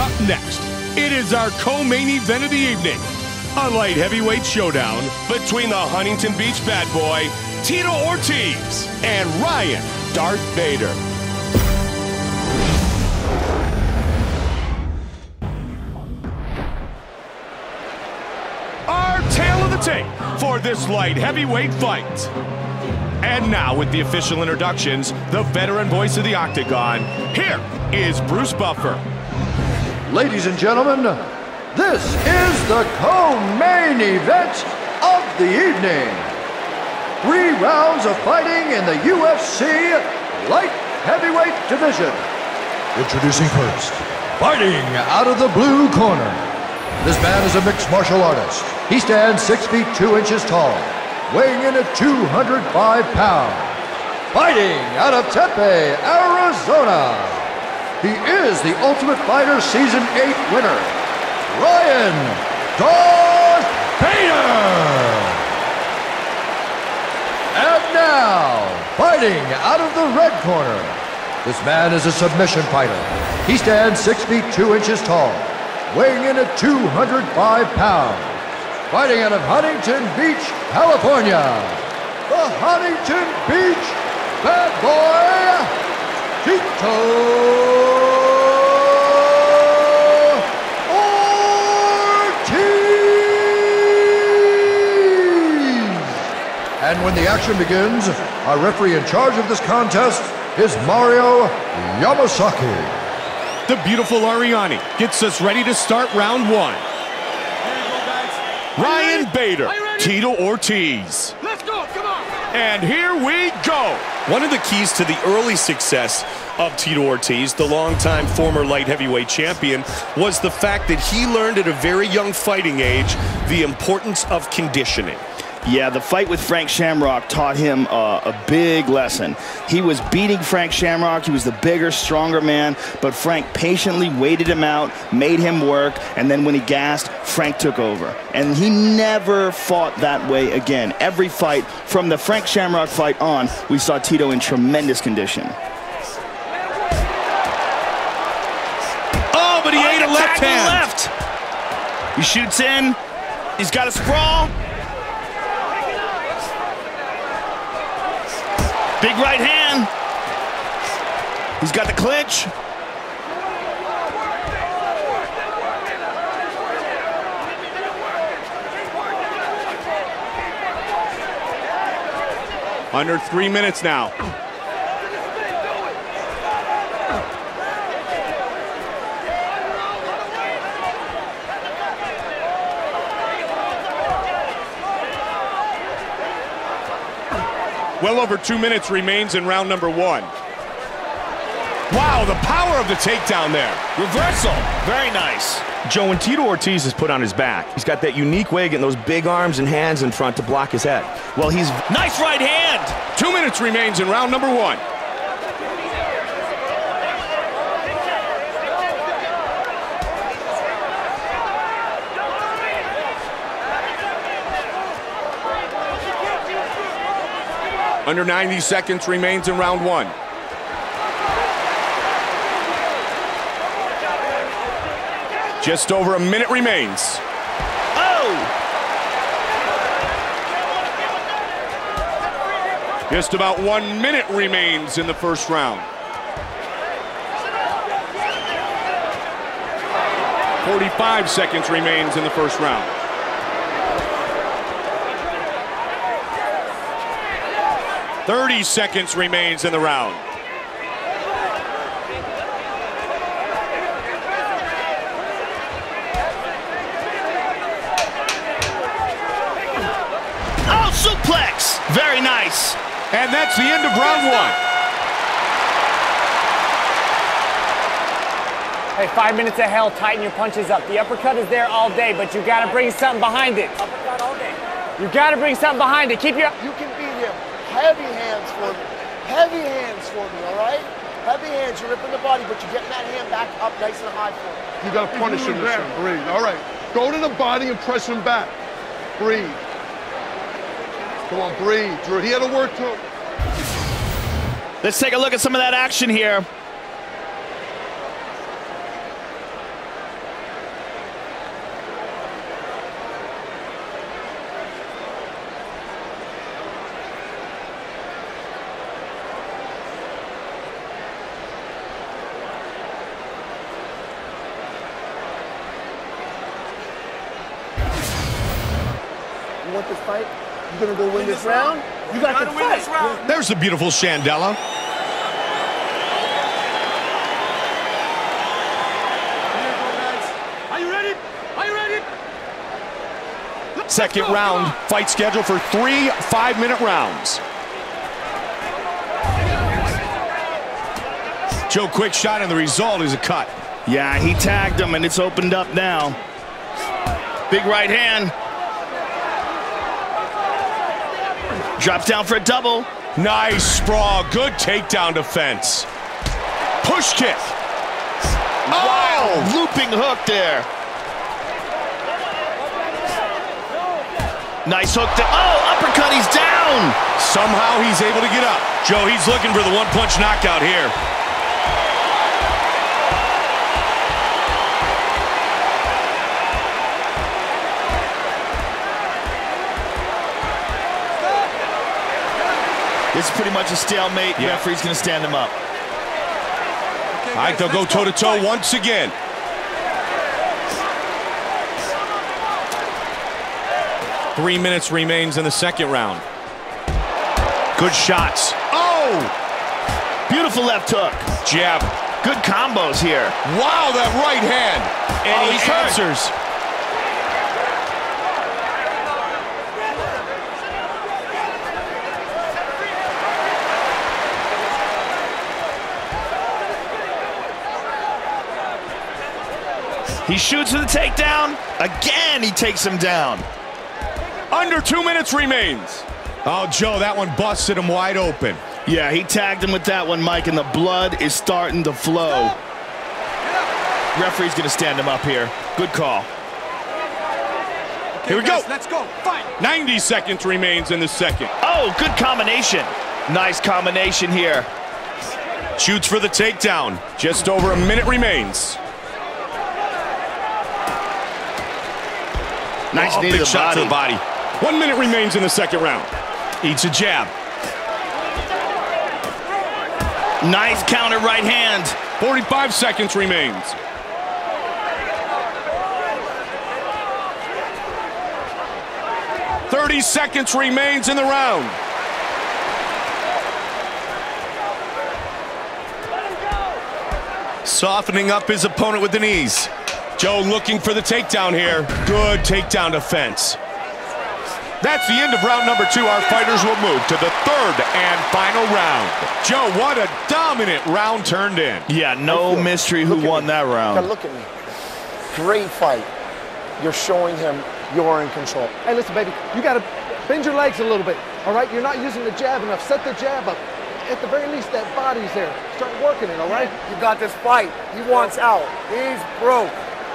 up next, it is our co-main event of the evening. A light heavyweight showdown between the Huntington Beach bad boy, Tito Ortiz, and Ryan Darth Bader. Our tale of the tape for this light heavyweight fight. And now, with the official introductions, the veteran voice of the Octagon, here is Bruce Buffer. Ladies and gentlemen, this is the co-main event of the evening. Three rounds of fighting in the UFC light heavyweight division. Introducing first, fighting out of the blue corner. This man is a mixed martial artist. He stands 6 feet 2 inches tall, weighing in at 205 pounds. Fighting out of Tempe, Arizona. He is the Ultimate Fighter Season 8 winner, Ryan Darth Bader. And now, fighting out of the red corner. This man is a submission fighter. He stands 6 feet 2 inches tall, weighing in at 205 pounds. Fighting out of Huntington Beach, California. The Huntington Beach Bad Boy, Tito And when the action begins, our referee in charge of this contest is Mario Yamasaki. The beautiful Arianny gets us ready to start round one. Ryan Bader, Tito Ortiz. Let's go, come on! And here we go. One of the keys to the early success of Tito Ortiz, the longtime former light heavyweight champion, was the fact that he learned at a very young fighting age the importance of conditioning. Yeah, the fight with Frank Shamrock taught him uh, a big lesson. He was beating Frank Shamrock. He was the bigger, stronger man, but Frank patiently waited him out, made him work, and then when he gassed, Frank took over. And he never fought that way again. Every fight, from the Frank Shamrock fight on, we saw Tito in tremendous condition. Oh, but he ate a left hand. left. He shoots in. He's got a sprawl. Big right hand. He's got the clinch. Under three minutes now. Well over two minutes remains in round number one. Wow, the power of the takedown there. Reversal. Very nice. Joe, when Tito Ortiz is put on his back, he's got that unique way of getting those big arms and hands in front to block his head. Well, he's nice right hand. Two minutes remains in round number one. Under 90 seconds remains in round one. Just over a minute remains. Oh! Just about one minute remains in the first round. 45 seconds remains in the first round. Thirty seconds remains in the round. Oh, suplex. Very nice. And that's the end of round one. Hey, five minutes of hell, tighten your punches up. The uppercut is there all day, but you gotta bring something behind it. Uppercut all day. You gotta bring something behind it. Keep your You can beat him. Heavy hands for me. Heavy hands for me, all right? Heavy hands, you're ripping the body, but you're getting that hand back up nice and high for me. You gotta punish him this time. Breathe. All right. Go to the body and press him back. Breathe. Come on, breathe. Drew, he had to work too. Let's take a look at some of that action here. Fight. You're gonna go win this round. You got to win fight. There's the beautiful Chandella. Are you ready? Are you ready? Second round, fight scheduled for three five-minute rounds. Joe, quick shot, and the result is a cut. Yeah, he tagged him, and it's opened up now. Big right hand. Drops down for a double. Nice sprawl. Good takedown defense. Push kick. Wow, oh! looping hook there. Nice hook. To, oh, uppercut, he's down. Somehow he's able to get up. Joe, he's looking for the one-punch knockout here. Is pretty much a stalemate. Yeah. Referee's going to stand him up. All right, they'll go toe-to-toe once again. Three minutes remains in the second round. Good shots. Oh! Beautiful left hook. Jab. Good combos here. Wow, that right hand. Oh, and Oh, he answers. He shoots for the takedown. Again, he takes him down. Under two minutes remains. Oh, Joe, that one busted him wide open. Yeah, he tagged him with that one, Mike, and the blood is starting to flow. Referee's going to stand him up here. Good call. Here we go. Let's go. Fight. 90 seconds remains in the second. Oh, good combination. Nice combination here. Shoots for the takedown. Just over a minute remains. Nice Oh, knee to big the shot body. to the body. One minute remains in the second round. Eats a jab. Nice counter right hand. 45 seconds remains. Thirty seconds remains in the round. Softening up his opponent with the knees. Joe looking for the takedown here. Good takedown defense. That's the end of round number two. Our fighters will move to the third and final round. Joe, what a dominant round turned in. Yeah, no mystery who won me. that Now round. look at me. Great fight. You're showing him you're in control. Hey, listen, baby. You got to bend your legs a little bit. All right? You're not using the jab enough. Set the jab up. At the very least, that body's there. Start working it, all right? You got this fight. He wants out. He's broke.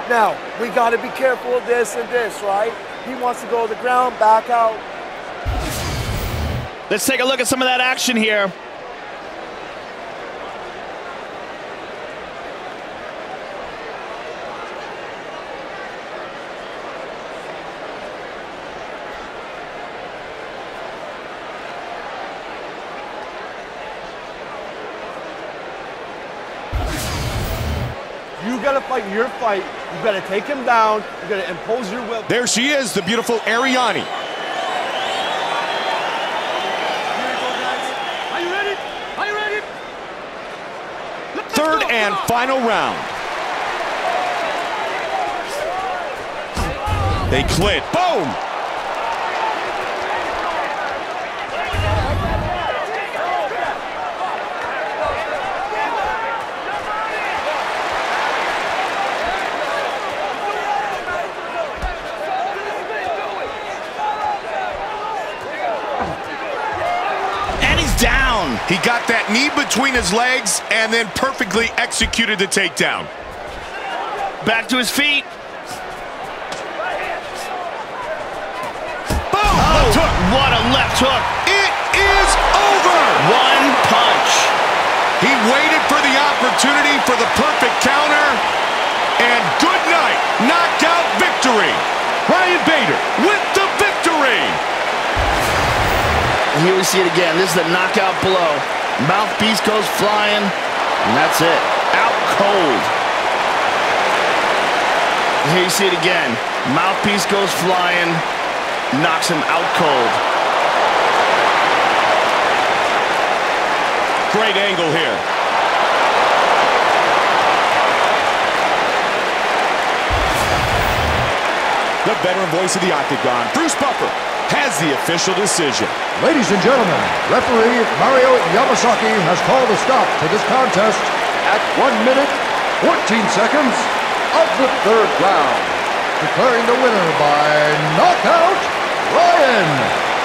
Now, we got to be careful of this and this, right? He wants to go to the ground, back out. Let's take a look at some of that action here. You got to fight your fight. You got to take him down. You got to impose your will. There she is, the beautiful Arianny. Are you ready? Are you ready? Third and final round. They clit. Boom! Down. He got that knee between his legs and then perfectly executed the takedown. Back to his feet. Boom! Oh, hook. what a left hook. It is over! One punch. He waited for the opportunity for the perfect counter. And good night. Knockout victory. Ryan Bader with the victory. Here we see it again. This is the knockout blow. Mouthpiece goes flying, and that's it. Out cold. Here you see it again. Mouthpiece goes flying, knocks him out cold. Great angle here. The veteran voice of the Octagon, Bruce Buffer, has the official decision. Ladies and gentlemen, referee Mario Yamasaki has called a stop to this contest at 1 minute, 14 seconds of the third round, declaring the winner by knockout, Ryan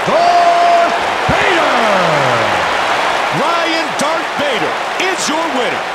Darth Bader! Ryan Darth Bader is your winner.